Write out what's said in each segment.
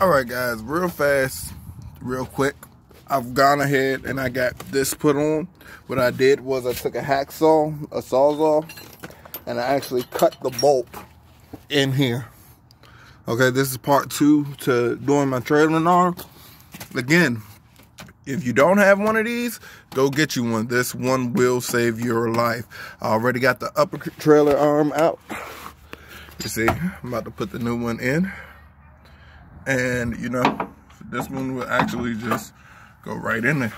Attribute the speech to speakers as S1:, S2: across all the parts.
S1: All right, guys, real fast, real quick. I've gone ahead and I got this put on. What I did was I took a hacksaw, a sawzall, and I actually cut the bolt in here. Okay, this is part two to doing my trailing arm. Again, if you don't have one of these, go get you one. This one will save your life. I already got the upper trailer arm out. You see, I'm about to put the new one in. And, you know, this one will actually just go right in there.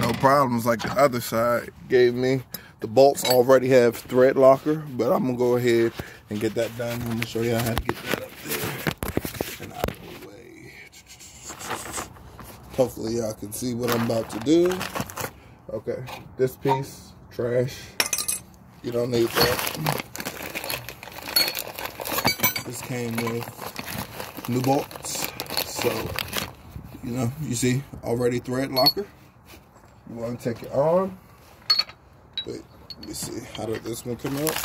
S1: No problems like the other side gave me. The bolts already have thread locker, but I'm gonna go ahead and get that done. I'm gonna show you how to get that up there and out of the way. Hopefully y'all can see what I'm about to do. Okay, this piece, trash. You don't need that. This came with new bolts. So, you know, you see, already thread locker. You want to take it on. Wait, let me see. How did this one come out?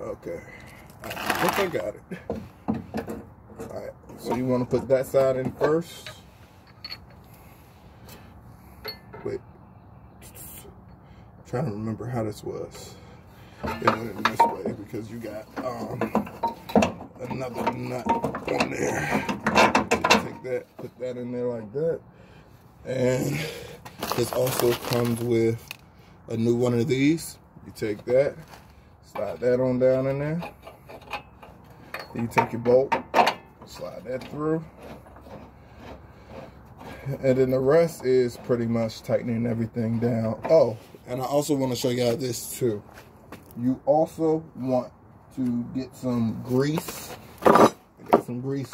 S1: Okay. I think I got it. Alright, so you want to put that side in first. Wait. I'm trying to remember how this was. Went in this way because you got um, another nut on there. Take that, put that in there like that. And this also comes with a new one of these. You take that, slide that on down in there. Then you take your bolt, slide that through. And then the rest is pretty much tightening everything down. Oh, and I also want to show y'all this too. You also want to get some grease. I got some grease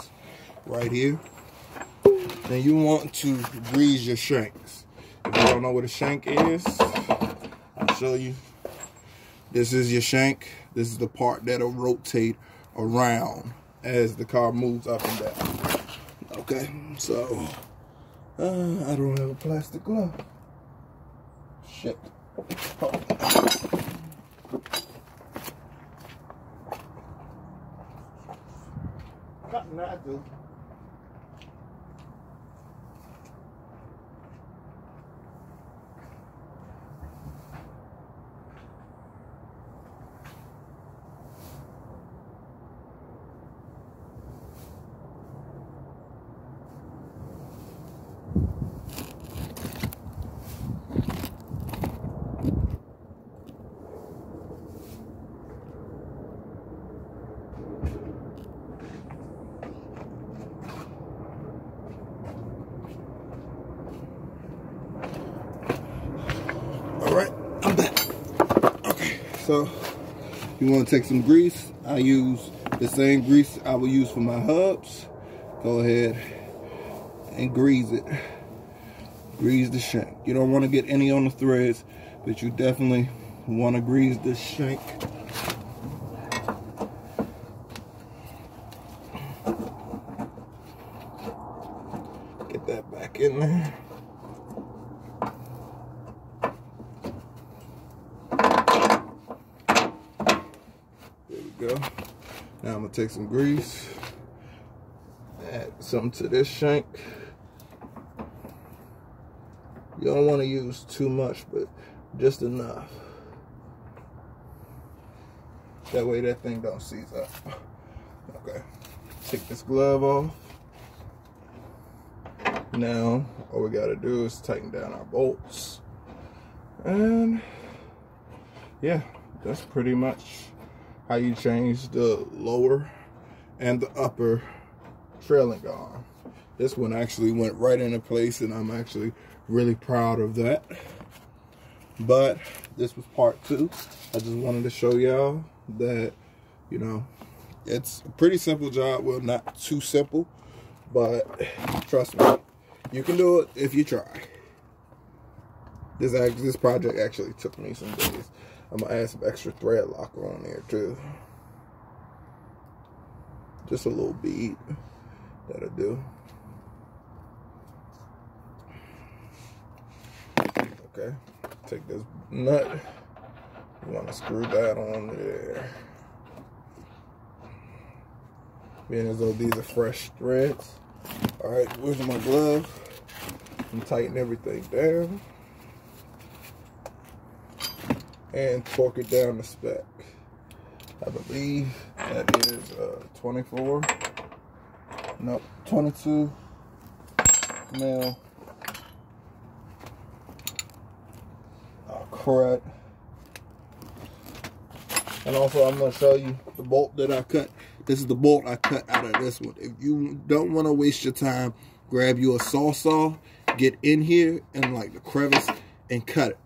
S1: right here. Then you want to grease your shanks. If you don't know what a shank is, I'll show you. This is your shank. This is the part that'll rotate around as the car moves up and down. Okay, so uh, I don't have a plastic glove. Shit. Oh. Nothing I do. All right, I'm back. Okay, so you want to take some grease. I use the same grease I will use for my hubs. Go ahead and grease it. Grease the shank. You don't want to get any on the threads, but you definitely want to grease the shank. Get that back in. There we go. Now I'm gonna take some grease, add some to this shank. You don't want to use too much, but just enough. That way that thing don't seize up. Okay, take this glove off. Now, all we gotta do is tighten down our bolts. And yeah, that's pretty much how you change the lower and the upper trailing arm. This one actually went right into place and I'm actually really proud of that. But this was part two. I just wanted to show y'all that, you know, it's a pretty simple job. Well, not too simple, but trust me, you can do it if you try. This this project actually took me some days. I'm gonna add some extra thread locker on there too. Just a little bead that'll do. Okay, take this nut. You want to screw that on there. being as though these are fresh threads. All right, where's my glove? I'm tightening everything down. And torque it down to spec. I believe that is uh, 24, no, 22 mil. Oh, crud. And also, I'm to show you the bolt that I cut. This is the bolt I cut out of this one. If you don't want to waste your time, grab you a sawzall, get in here and like the crevice and cut it.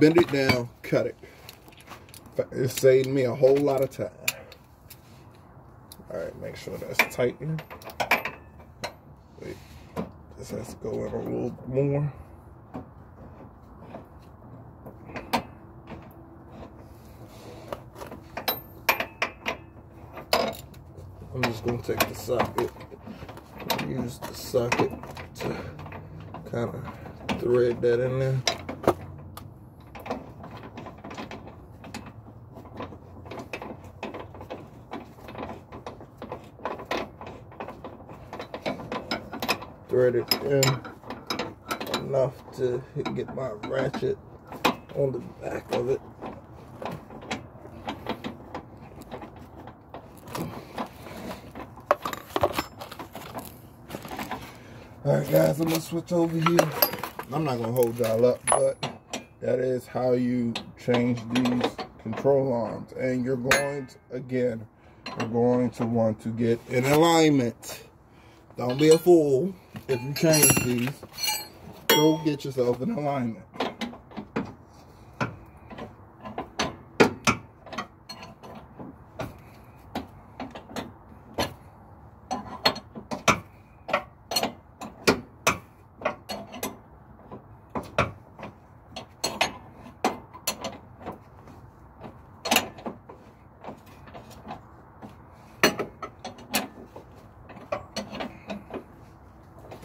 S1: Bend it down, cut it. It saved me a whole lot of time. All right, make sure that's tightened. Wait, this has to go in a little more. I'm just gonna take the socket, use the socket to kind of thread that in there. Thread in enough to get my ratchet on the back of it. Alright guys, I'm gonna switch over here. I'm not gonna hold y'all up, but that is how you change these control arms. And you're going to, again, you're going to want to get in alignment. Don't be a fool if you change these. Go get yourself an alignment.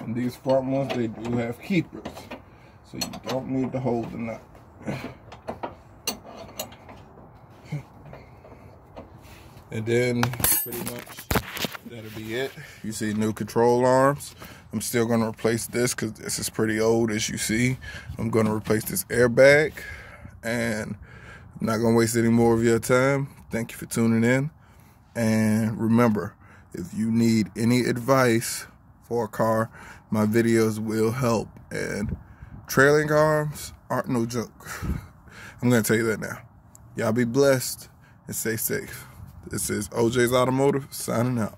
S1: And these front ones, they do have keepers. So you don't need to hold the nut. And then pretty much that'll be it. You see new control arms. I'm still gonna replace this because this is pretty old as you see. I'm gonna replace this airbag and I'm not gonna waste any more of your time. Thank you for tuning in. And remember, if you need any advice for a car, my videos will help. And trailing arms aren't no joke. I'm going to tell you that now. Y'all be blessed and stay safe. This is OJ's Automotive signing out.